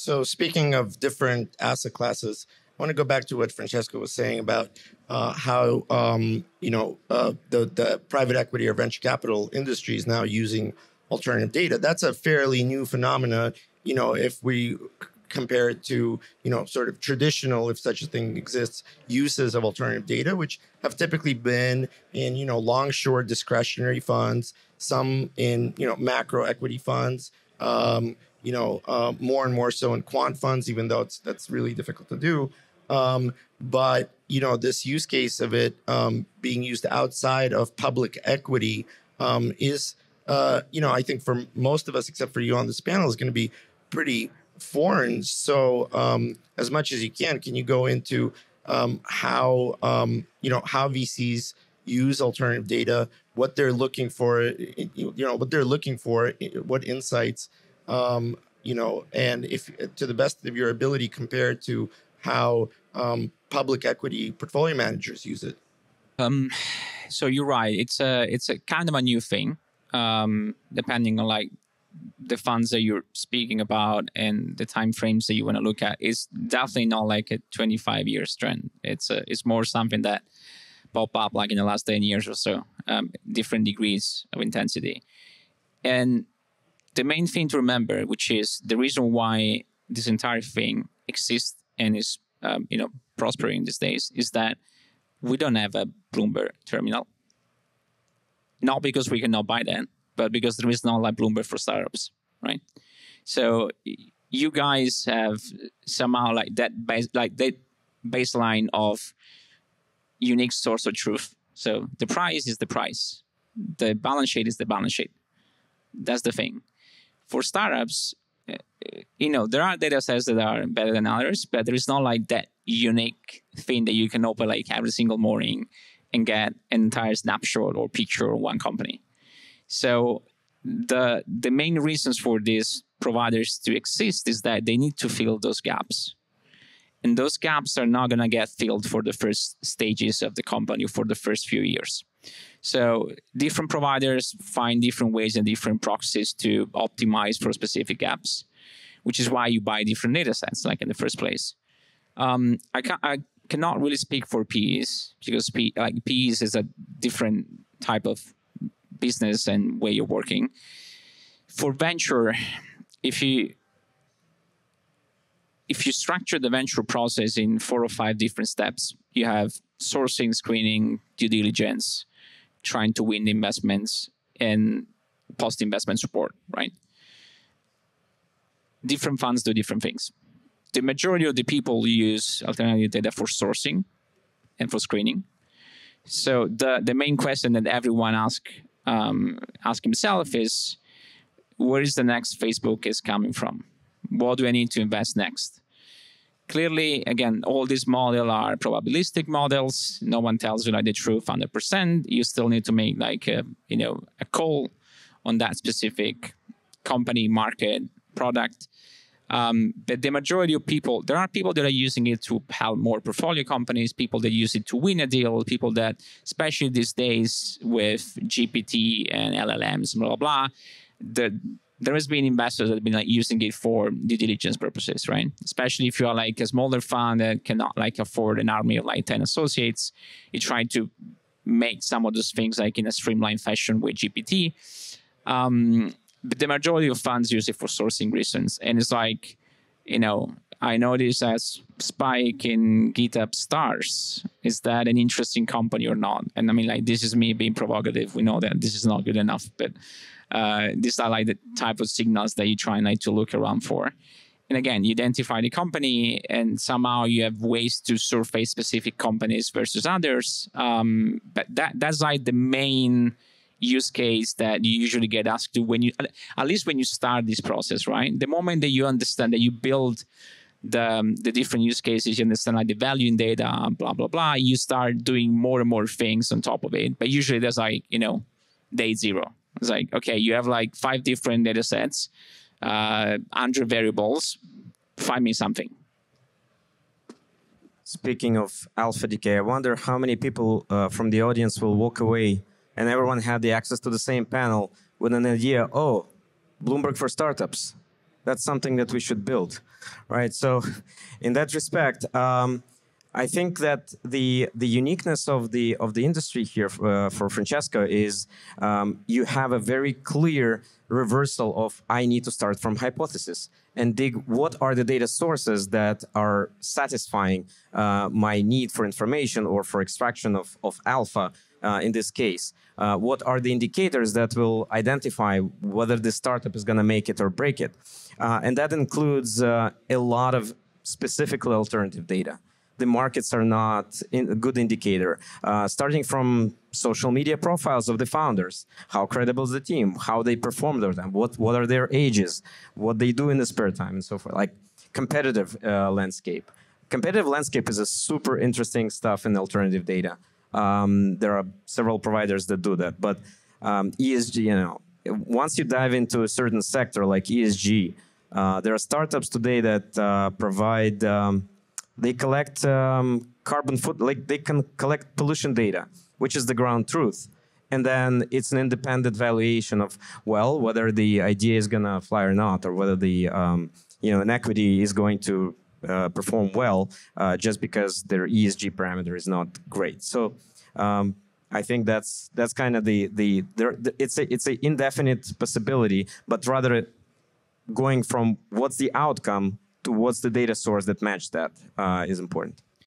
So speaking of different asset classes, I want to go back to what Francesco was saying about uh, how um, you know uh, the the private equity or venture capital industry is now using alternative data. That's a fairly new phenomenon. You know, if we compare it to you know sort of traditional, if such a thing exists, uses of alternative data, which have typically been in you know long short discretionary funds, some in you know macro equity funds. Um, you know, uh, more and more so in quant funds, even though it's that's really difficult to do. Um, but you know, this use case of it um, being used outside of public equity um, is, uh, you know, I think for most of us, except for you on this panel, is going to be pretty foreign. So, um, as much as you can, can you go into um, how um, you know how VCs use alternative data, what they're looking for, you know, what they're looking for, what insights, um, you know, and if to the best of your ability compared to how um, public equity portfolio managers use it. Um, so you're right. It's a it's a kind of a new thing, um, depending on like the funds that you're speaking about and the time frames that you want to look at. It's definitely not like a 25 years trend. It's a, it's more something that pop up like in the last 10 years or so, um, different degrees of intensity. And the main thing to remember, which is the reason why this entire thing exists and is um, you know prospering these days is that we don't have a Bloomberg terminal. Not because we cannot buy them, but because there is not like Bloomberg for startups, right? So you guys have somehow like that base, like that baseline of unique source of truth. So the price is the price. The balance sheet is the balance sheet. That's the thing. For startups, eh, eh, you know, there are data sets that are better than others, but there is not like that unique thing that you can open like every single morning and get an entire snapshot or picture of one company. So the the main reasons for these providers to exist is that they need to fill those gaps. And those gaps are not going to get filled for the first stages of the company for the first few years. So different providers find different ways and different proxies to optimize for specific apps, which is why you buy different data sets, like in the first place. Um, I, ca- I cannot really speak for PEs because P- like PEs is a different type of business and way of working. For venture, if you if you structure the venture process in four or five different steps, you have sourcing, screening, due diligence, trying to win investments and post investment support, right? Different funds do different things. The majority of the people use alternative data for sourcing and for screening. So the, the main question that everyone ask um, ask himself is, where is the next Facebook is coming from? What do I need to invest next? Clearly, again, all these models are probabilistic models. No one tells you like the truth 100%. You still need to make like a, you know a call on that specific company, market, product. Um, but the majority of people, there are people that are using it to help more portfolio companies, people that use it to win a deal, people that, especially these days with GPT and LLMs, blah, blah, blah, the there has been investors that have been like using it for due diligence purposes, right? Especially if you are like a smaller fund that cannot like afford an army of like 10 associates, you try to make some of those things like in a streamlined fashion with GPT. Um, but the majority of funds use it for sourcing reasons. And it's like, you know, I noticed as Spike in GitHub stars. Is that an interesting company or not? And I mean, like, this is me being provocative. We know that this is not good enough, but uh, these are like the type of signals that you try like to look around for. And again, you identify the company, and somehow you have ways to surface specific companies versus others. Um, but that that's like the main use case that you usually get asked to when you, at least when you start this process, right? The moment that you understand that you build the um, the different use cases, you understand like the value in data, blah blah blah. You start doing more and more things on top of it. But usually there's like you know day zero, it's like, okay, you have like five different data sets, uh, 100 variables. Find me something. Speaking of alpha decay, I wonder how many people uh, from the audience will walk away and everyone have the access to the same panel with an idea, oh, Bloomberg for startups. That's something that we should build. right? So, in that respect, um, I think that the the uniqueness of the of the industry here uh, for Francesco is um, you have a very clear reversal of I need to start from hypothesis and dig what are the data sources that are satisfying uh, my need for information or for extraction of, of alpha uh, in this case. Uh, what are the indicators that will identify whether the startup is going to make it or break it? Uh, and that includes uh, a lot of specifically alternative data the markets are not a good indicator. Uh, starting from social media profiles of the founders, how credible is the team, how they perform their time, what what are their ages, what they do in the spare time, and so forth. Like competitive uh, landscape. Competitive landscape is a super interesting stuff in alternative data. Um, there are several providers that do that, but um, ESG, you know, once you dive into a certain sector like ESG, uh, there are startups today that uh, provide um, they collect um, carbon foot, like they can collect pollution data, which is the ground truth. And then it's an independent valuation of, well, whether the idea is going to fly or not, or whether the, um, you know, an equity is going to uh, perform well uh, just because their ESG parameter is not great. So um, I think that's that's kind of the the it's a it's an indefinite possibility, but rather going from what's the outcome what's the data source that match that uh, is important.